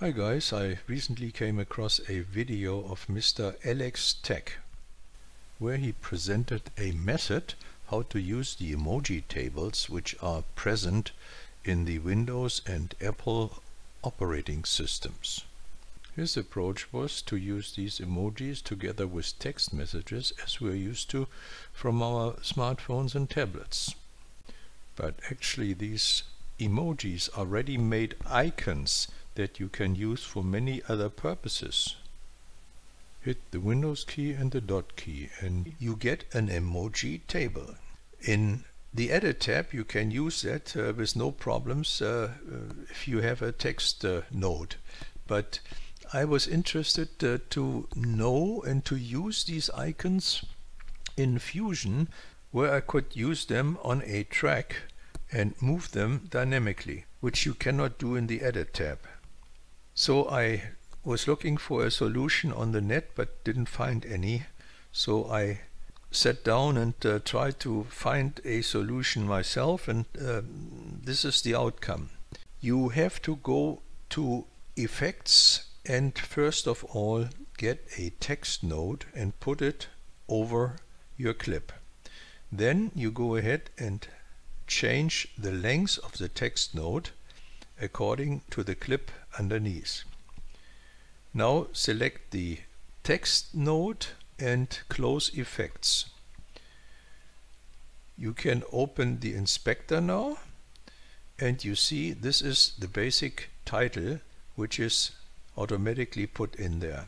Hi guys, I recently came across a video of Mr. Alex Tech where he presented a method how to use the emoji tables which are present in the Windows and Apple operating systems. His approach was to use these emojis together with text messages as we're used to from our smartphones and tablets. But actually these emojis are ready-made icons that you can use for many other purposes. Hit the Windows key and the dot key and you get an emoji table. In the Edit tab you can use that uh, with no problems uh, uh, if you have a text uh, node. But I was interested uh, to know and to use these icons in Fusion where I could use them on a track and move them dynamically, which you cannot do in the Edit tab. So I was looking for a solution on the net but didn't find any. So I sat down and uh, tried to find a solution myself and uh, this is the outcome. You have to go to effects and first of all get a text node and put it over your clip. Then you go ahead and change the length of the text node according to the clip underneath. Now select the text node and close effects. You can open the inspector now and you see this is the basic title which is automatically put in there.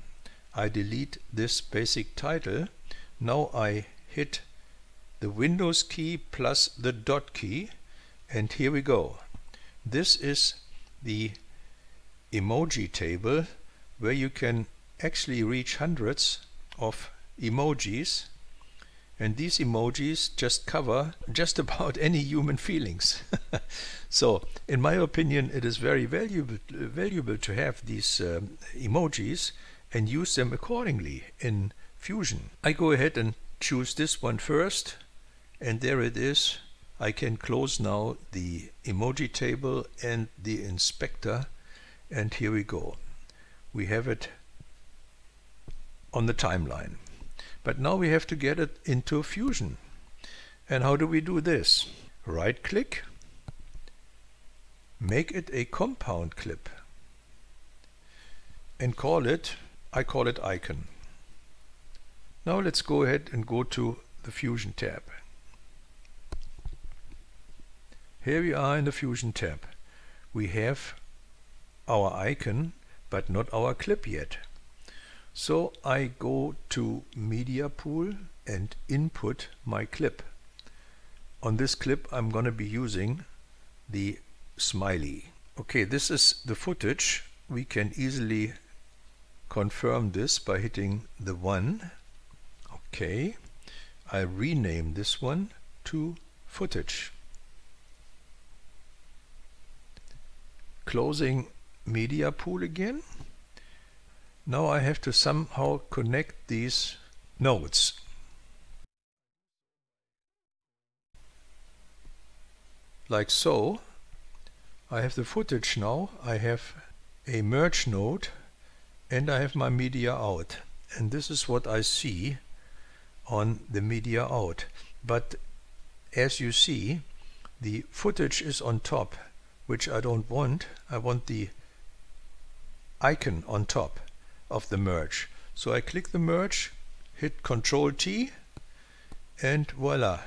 I delete this basic title. Now I hit the Windows key plus the dot key and here we go. This is the emoji table where you can actually reach hundreds of emojis and these emojis just cover just about any human feelings. so in my opinion it is very valuable, valuable to have these um, emojis and use them accordingly in Fusion. I go ahead and choose this one first and there it is. I can close now the emoji table and the inspector and here we go. We have it on the timeline. But now we have to get it into Fusion. And how do we do this? Right click, make it a compound clip and call it, I call it icon. Now let's go ahead and go to the Fusion tab. Here we are in the Fusion tab. We have our icon but not our clip yet. So I go to media pool and input my clip. On this clip I'm going to be using the smiley. Okay, this is the footage. We can easily confirm this by hitting the 1. Okay, I rename this one to footage. Closing media pool again now I have to somehow connect these nodes. Like so. I have the footage now, I have a merge node and I have my media out. And this is what I see on the media out. But as you see, the footage is on top, which I don't want. I want the icon on top of the merge. So I click the merge, hit Control T, and voila.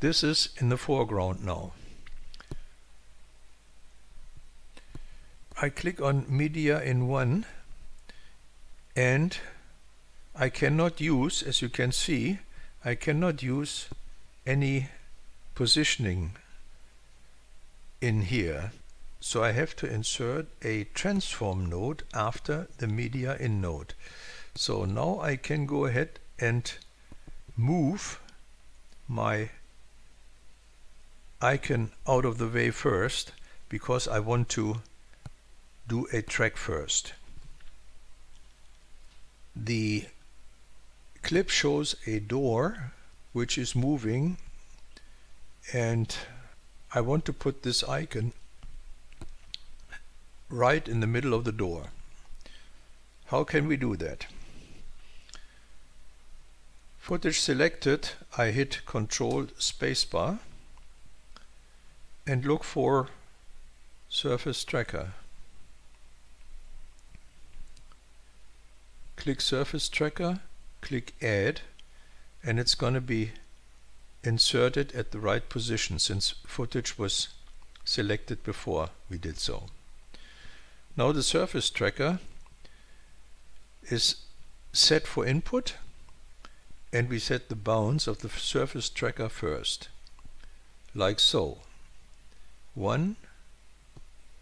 This is in the foreground now. I click on Media in 1 and I cannot use, as you can see, I cannot use any positioning in here so I have to insert a transform node after the media in node. So now I can go ahead and move my icon out of the way first because I want to do a track first. The clip shows a door which is moving and I want to put this icon right in the middle of the door. How can we do that? Footage selected, I hit Control Spacebar and look for Surface Tracker. Click Surface Tracker, click Add and it's going to be inserted at the right position since footage was selected before we did so. Now the surface tracker is set for input and we set the bounds of the surface tracker first like so one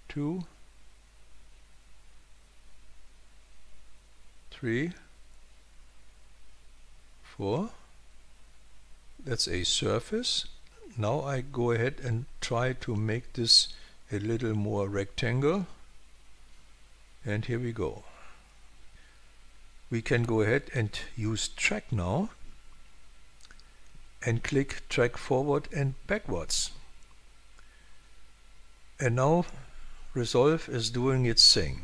two three four that's a surface. Now I go ahead and try to make this a little more rectangle. And here we go. We can go ahead and use track now and click track forward and backwards. And now Resolve is doing its thing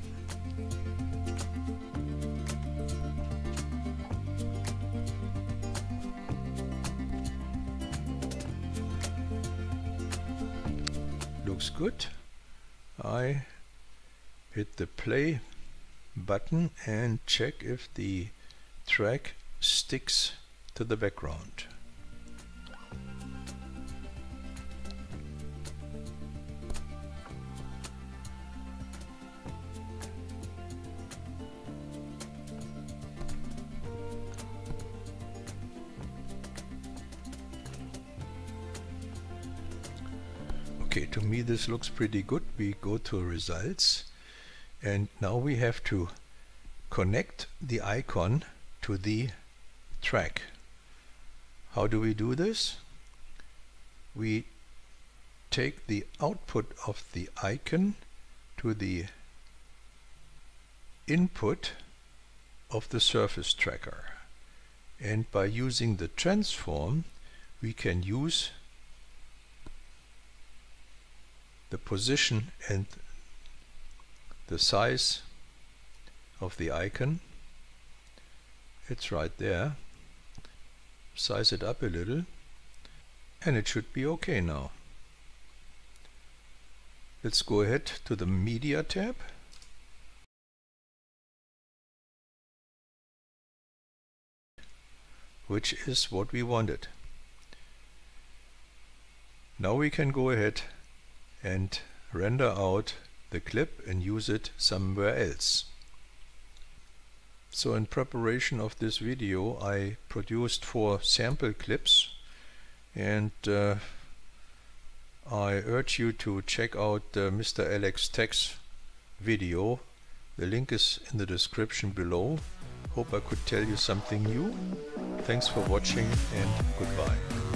looks good I hit the play button and check if the track sticks to the background. Okay, to me this looks pretty good. We go to results and now we have to connect the icon to the track. How do we do this? We take the output of the icon to the input of the surface tracker and by using the transform we can use the position and the size of the icon. It's right there. Size it up a little and it should be okay now. Let's go ahead to the media tab. Which is what we wanted. Now we can go ahead and render out the clip and use it somewhere else. So in preparation of this video I produced four sample clips and uh, I urge you to check out uh, Mr. Alex Tech's video. The link is in the description below. Hope I could tell you something new. Thanks for watching and goodbye.